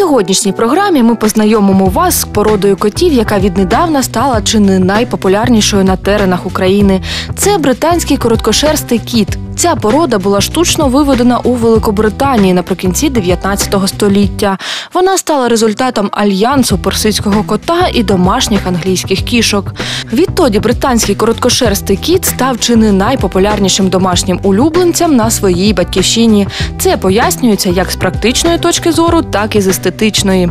сьогоднішній програмі ми познайомимо вас з породою котів, яка віднедавна стала чи не найпопулярнішою на теренах України. Це британський короткошерстий кіт. Ця порода була штучно виведена у Великобританії наприкінці 19 століття. Вона стала результатом альянсу персидського кота і домашніх англійських кішок. Відтоді британський короткошерстий кіт став чи не найпопулярнішим домашнім улюбленцем на своїй батьківщині. Це пояснюється як з практичної точки зору, так і з естетичної.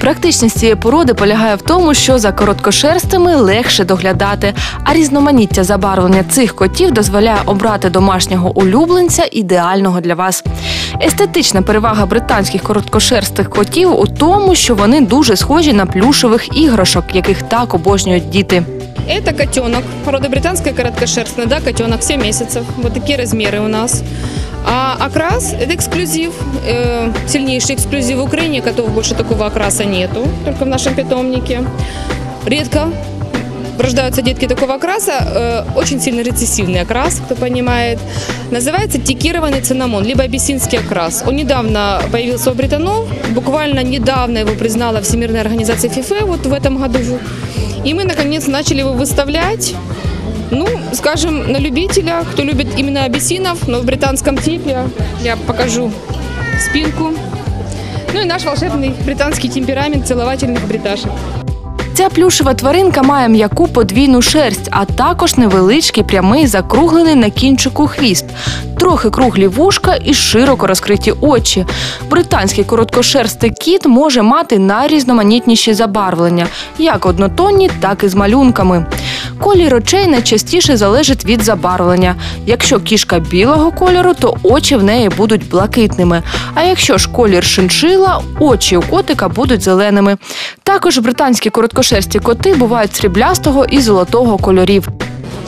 Практичність цієї породи полягає в тому, що за короткошерстими легше доглядати, а різноманіття забарвлення цих котів дозволяє обрати домашнього улюбленця ідеального для вас. Естетична перевага британських короткошерстих котів у тому, що вони дуже схожі на плюшевих іграшок, яких так обожнюють діти. Это котенок, порода британская короткошерстная, да, котенок, 7 месяцев. Вот такие размеры у нас. А окрас – это эксклюзив, э, сильнейший эксклюзив в Украине, котов больше такого окраса нету, только в нашем питомнике. Редко рождаются детки такого окраса, э, очень сильно рецессивный окрас, кто понимает. Называется тикированный цинамон, либо абиссинский окрас. Он недавно появился у британов, буквально недавно его признала Всемирная организация ФИФЕ вот в этом году. И мы, наконец, начали его выставлять. Ну, скажем, на любителя, кто любит именно абиссинов, но в британском типе. Я покажу спинку. Ну и наш волшебный британский темперамент целовательных бриташек. Ця плюшева тваринка має м'яку подвійну шерсть, а також невеличкий прямий закруглений на кінчику хвіст, трохи круглі вушка і широко розкриті очі. Британський короткошерстий кіт може мати найрізноманітніші забарвлення, як однотонні, так і з малюнками. Колір очей найчастіше залежить від забарвлення. Якщо кішка білого кольору, то очі в неї будуть блакитними. А якщо ж колір шиншила, очі у котика будуть зеленими. Також британські короткошерсті коти бувають сріблястого і золотого кольорів.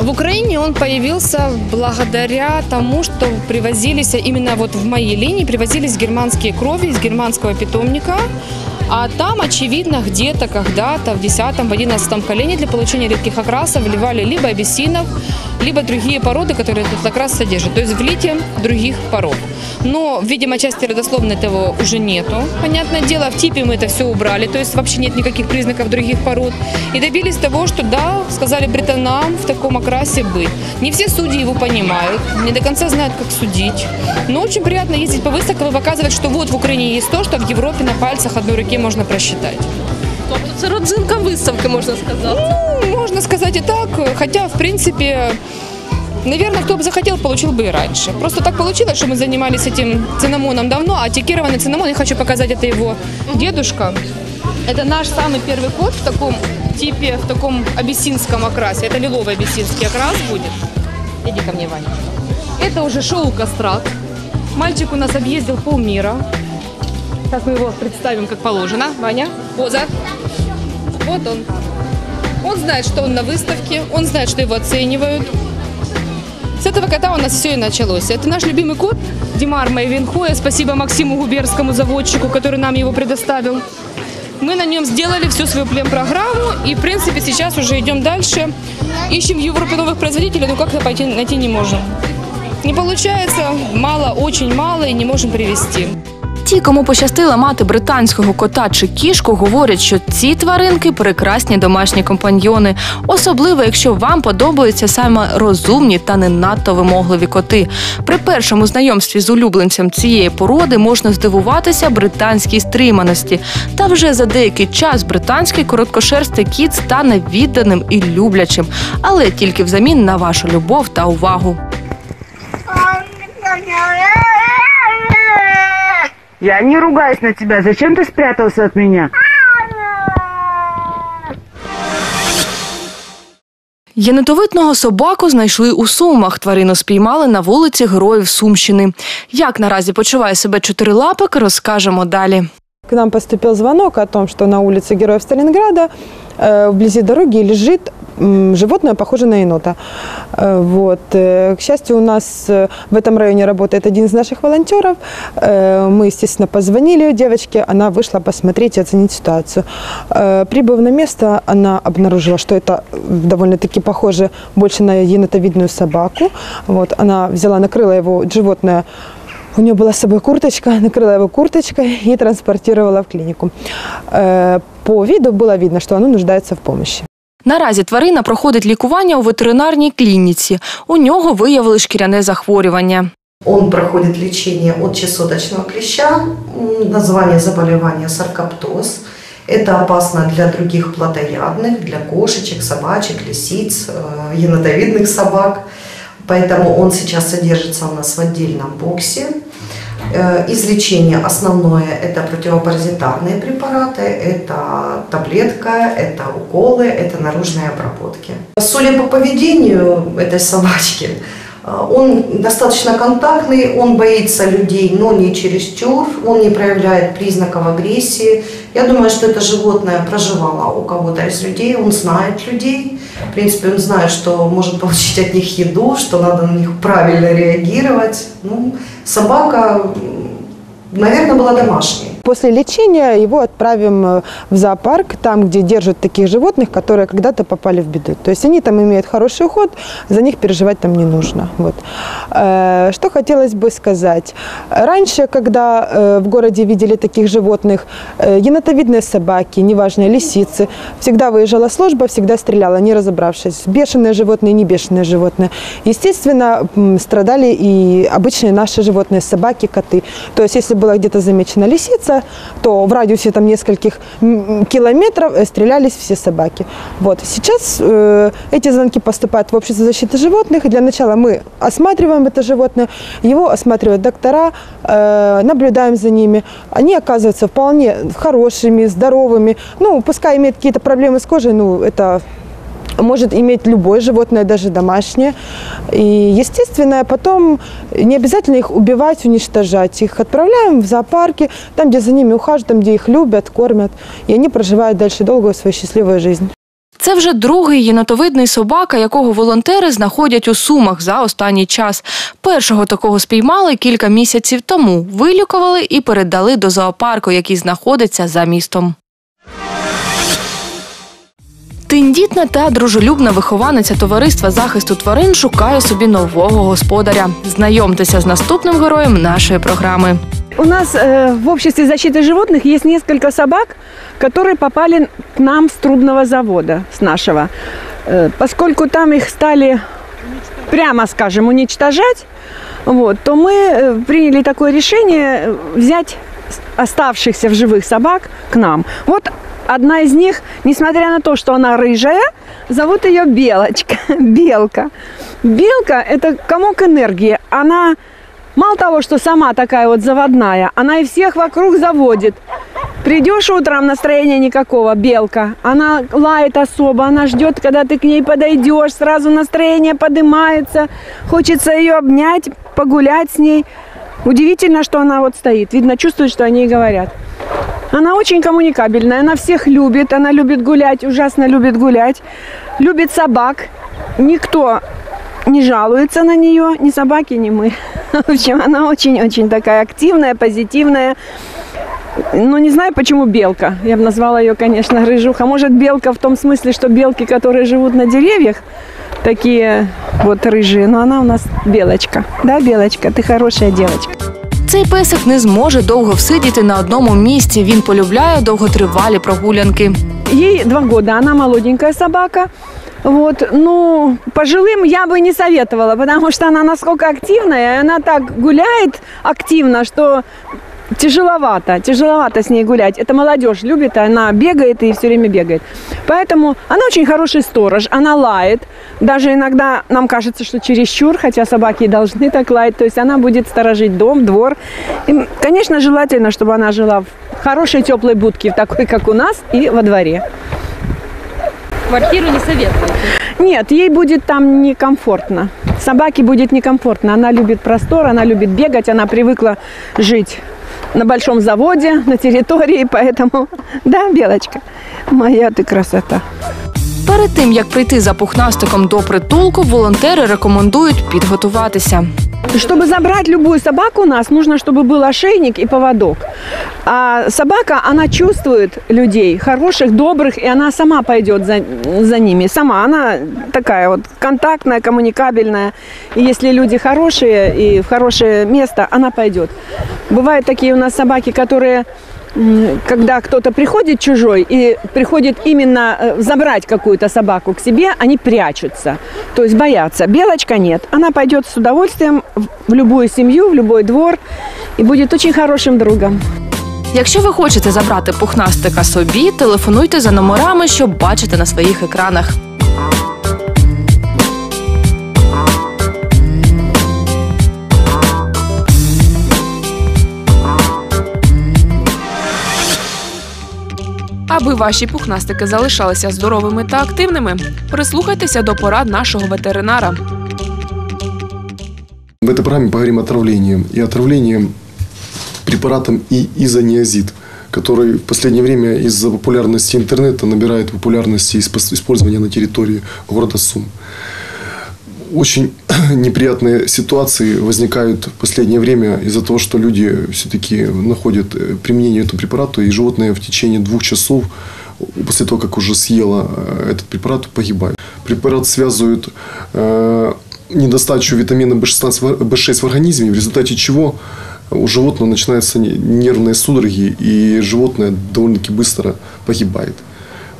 В Украине он появился благодаря тому, что привозились именно вот в моей линии привозились германские крови из германского питомника. А там, очевидно, где-то, когда-то в 10 в 11 колене для получения редких окрасов вливали либо абиссинов, либо другие породы, которые этот окрас содержат. То есть влитие других пород. Но, видимо, части родословной этого уже нету. Понятное дело, в типе мы это все убрали. То есть вообще нет никаких признаков других пород. И добились того, что да, сказали британам в таком окрасе быть. Не все судьи его понимают, не до конца знают, как судить. Но очень приятно ездить по выставкам и показывать, что вот в Украине есть то, что в Европе на пальцах одной руки можно просчитать. Тобто це родзинка виставки, можна сказати. Ну, можно сказать и так, хотя, в принципе, наверное, кто бы захотел, получил бы и раньше. Просто так получилось, что мы занимались этим цинамоном давно, а тикированный цинамон, я хочу показать, это его дедушка. Это наш самый первый кот в таком типе, в таком абиссинском окрасе. Это лиловый абиссинский окрас будет. Иди ко мне, Ваня. Это уже шоу «Кастрат». Мальчик у нас объездил полмира. Сейчас мы его представим как положено. Ваня, поза. Вот он. Он знает, что он на выставке, он знает, что его оценивают. С этого кота у нас все и началось. Это наш любимый кот Димар Майвенхоя. Спасибо Максиму Губерскому заводчику, который нам его предоставил. Мы на нем сделали всю свою плем-программу и, в принципе, сейчас уже идем дальше. Ищем в Европе новых производителей, но как-то пойти найти не можем. Не получается, мало, очень мало и не можем привезти. Ті, кому пощастило мати британського кота чи кішку, говорять, що ці тваринки прекрасні домашні компаньйони, особливо якщо вам подобаються саме розумні та не надто вимогливі коти. При першому знайомстві з улюбленцем цієї породи можна здивуватися британській стриманості. Та вже за деякий час британський короткошерстий кіт стане відданим і люблячим, але тільки взамін на вашу любов та увагу. Я не ругаюсь на тебя. Зачем ты спрятался от меня? Єнотовитного собаку знайшли у Сумах. Тварину спіймали на вулиці Героїв Сумщини. Як наразі почуває себе чотирилапик, розкажемо далі. К нам поступил звонок о том, что на улице Героев Сталинграда э, вблизи дороги лежит м, животное, похожее на енота. Э, Вот. э, К счастью, у нас э, в этом районе работает один из наших волонтеров. Мы, естественно, позвонили девочке, она вышла посмотреть и оценить ситуацию. Прибыв на место, она обнаружила, что это довольно-таки похоже больше на енотовидную собаку. Вот. Она взяла, накрыла его животное У нее была с собой курточка, накрыла его курточкой и транспортировала в клинику. По виду было видно, что оно нуждается в помощи. Наразі тварина проходить лікування у ветеринарній клініці. У нього виявили шкіряне захворювання. Он проходит лечение от чесоточного клеща, м, название заболевания саркоптоз. Это опасно для других плотоядных, для кошечек, собачек, лисиц, э, енотовидных собак. Поэтому он сейчас содержится у нас в отдельном боксе. Э, Из лечения основное это противопаразитарные препараты, это таблетка, это уколы, это наружные обработки. Судя по поведению этой собачки, он достаточно контактный, он боится людей, но не чересчур, он не проявляет признаков агрессии. Я думаю, что это животное проживало у кого-то из людей, он знает людей. В принципе, он знает, что может получить от них еду, что надо на них правильно реагировать. Ну, собака, наверное, была домашней. После лечения его отправим э, в зоопарк, там, где держат таких животных, которые когда-то попали в беду. То есть они там имеют хороший уход, за них переживать там не нужно. Вот. Э, Что хотелось бы сказать. Раньше, когда э, в городе видели таких животных, енотовидные собаки, неважно, лисицы, всегда выезжала служба, всегда стреляла, не разобравшись. Бешеные животные, не бешеные животные. Естественно, страдали и обычные наши животные, собаки, коты. То есть, если была где-то замечена лисица, то в радиусе там нескольких километров стрелялись все собаки. Вот. Сейчас э, эти звонки поступают в общество защиты животных. Для начала мы осматриваем это животное, его осматривают доктора, э, наблюдаем за ними. Они оказываются вполне хорошими, здоровыми. Ну, пускай имеют какие-то проблемы с кожей, ну, это может иметь любое животное, даже домашнее. И, естественно, потом не обязательно их убивать, уничтожать. Их отправляем в зоопарки, там, где за ними ухаживают, там, где их любят, кормят. И они проживают дальше долгую свою счастливую жизнь. Це вже другий єнотовидний собака, якого волонтери знаходять у сумах за останній час. Першого такого спіймали кілька місяців тому, вилікували і передали до зоопарку, який знаходиться за містом. Тендітна та дружелюбна вихованиця товариства захисту тварин шукає собі нового господаря. Знайомтеся з наступним героєм нашої програми. У нас э, в обществе защиты животных есть несколько собак, которые попали к нам с трубного завода, с нашего. Э, поскольку там их стали, прямо скажем, уничтожать, вот, то мы э, приняли такое решение э, взять оставшихся в живых собак к нам. Вот одна из них, несмотря на то, что она рыжая, зовут ее Белочка, Белка. Белка – это комок энергии. Она Мало того, что сама такая вот заводная, она и всех вокруг заводит. Придешь утром, настроения никакого, белка. Она лает особо, она ждет, когда ты к ней подойдешь, сразу настроение поднимается. Хочется ее обнять, погулять с ней. Удивительно, что она вот стоит. Видно, чувствует, что они ей говорят. Она очень коммуникабельная, она всех любит, она любит гулять, ужасно любит гулять, любит собак. Никто не жалуется на нее, ни собаки, ни мы. В общем, она очень-очень такая активная, позитивная. Ну, не знаю, почему белка. Я бы назвала ее, конечно, рыжуха. Может, белка в том смысле, что белки, которые живут на деревьях, такие вот рыжие. Но она у нас белочка. Да, белочка, ты хорошая девочка. Цей песик не зможе довго всидіти на одному місці. Він полюбляє довготривалі прогулянки. Ей два года, она молоденькая собака. Вот, ну, пожилым я бы не советовала, потому что она насколько активная, и она так гуляет активно, что тяжеловато, тяжеловато с ней гулять. Это молодежь любит, она бегает и все время бегает. Поэтому она очень хороший сторож, она лает. Даже иногда нам кажется, что чересчур, хотя собаки должны так лаять. То есть она будет сторожить дом, двор. И, конечно, желательно, чтобы она жила в хорошей теплой будке, в такой, как у нас, и во дворе. Квартиру не советуете. Нет, ей будет там некомфортно. Собаке будет некомфортно. Она любит простор, она любит бегать, она привыкла жить на большом заводе, на территории, поэтому, да, Белочка, моя ты красота. Перед тим як прийти за пухнастиком до притулку, волонтери рекомендують підготуватися. Чтобы забрать любую собаку у нас, нужно, чтобы был ошейник и поводок. А собака, она чувствует людей, хороших, добрых, и она сама пойдет за, за ними. Сама, она такая вот контактная, коммуникабельная. И если люди хорошие и в хорошее место, она пойдет. Бывают такие у нас собаки, которые когда кто-то приходит чужой и приходит именно э, забрать какую-то собаку к себе, они прячутся, то есть боятся. Белочка нет, она пойдет с удовольствием в- любую семью, в любой двор и будет очень хорошим другом. Якщо ви хочете забрати пухнастика собі, телефонуйте за номерами, що бачите на своїх екранах. Аби ваші пухнастики залишалися здоровими та активними, прислухайтеся до порад нашого ветеринара. В этой программе поговорим о отравлении. И отравлении препаратом и изониазид, который в последнее время из-за популярности интернета набирает популярности использования на территории города Сум. Очень неприятные ситуации возникают в последнее время из-за того, что люди все-таки находят э, применение этому препарату, и животное в течение двух часов после того, как уже съело э, этот препарат, погибает. Препарат связывают э, недостачу витамина B16, в- B6 в организме, в результате чего у животного начинаются не- нервные судороги, и животное довольно-таки быстро погибает.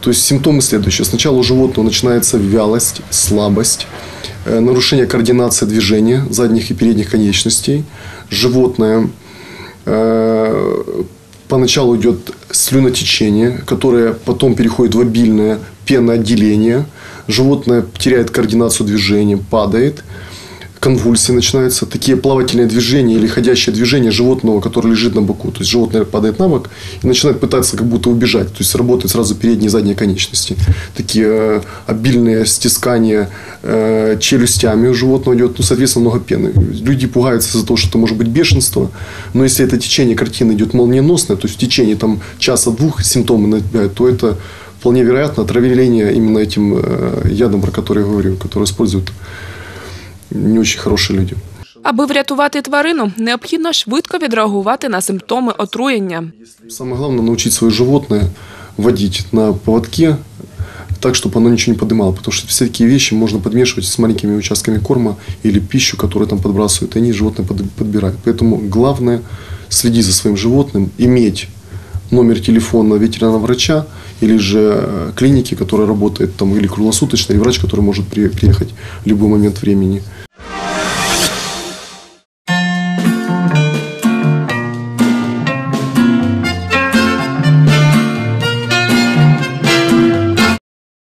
То есть симптомы следующие. Сначала у животного начинается вялость, слабость, э, нарушение координации движения задних и передних конечностей. Животное э, поначалу идет слюнотечение, которое потом переходит в обильное пеноотделение. Животное теряет координацию движения, падает. Конвульсии начинаются. Такие плавательные движения или ходящее движение животного, которое лежит на боку. То есть животное падает на бок и начинает пытаться как будто убежать. То есть работают сразу передние и задние конечности. Такие э, обильные стискания э, челюстями у животного идет, ну, соответственно, много пены. Люди пугаются из-за того, что это может быть бешенство. Но если это течение картины идет молниеносное, то есть в течение там, часа-двух симптомы набегают, то это вполне вероятно отравление именно этим э, ядом, про который я говорю, который используют не очень хорошие люди. Аби врятувати тварину, необхідно швидко відреагувати на симптоми отруєння. Самое главное научить свое животное водить на поводке так, чтобы оно ничего не подымало. Потому что все такие вещи можно подмешивать с маленькими участками корма или пищу, которую там подбрасывают, и они животное под- подбирают. Поэтому главное следить за своим животным, иметь номер телефона ветеринарного врача или же э, клиники, которая работает там или круглосуточно, или врач, который может при- приехать в любой момент времени –